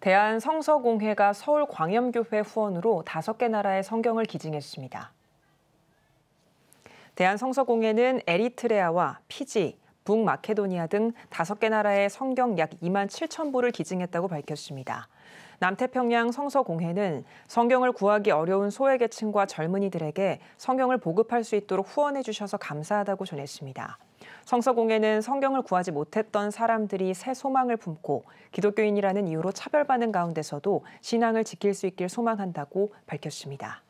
대한성서공회가 서울광염교회 후원으로 다섯 개 나라의 성경을 기증했습니다. 대한성서공회는 에리트레아와 피지, 북마케도니아 등 다섯 개 나라의 성경 약 2만 7천 부를 기증했다고 밝혔습니다. 남태평양 성서공회는 성경을 구하기 어려운 소외계층과 젊은이들에게 성경을 보급할 수 있도록 후원해 주셔서 감사하다고 전했습니다. 성서공회는 성경을 구하지 못했던 사람들이 새 소망을 품고 기독교인이라는 이유로 차별받는 가운데서도 신앙을 지킬 수 있길 소망한다고 밝혔습니다.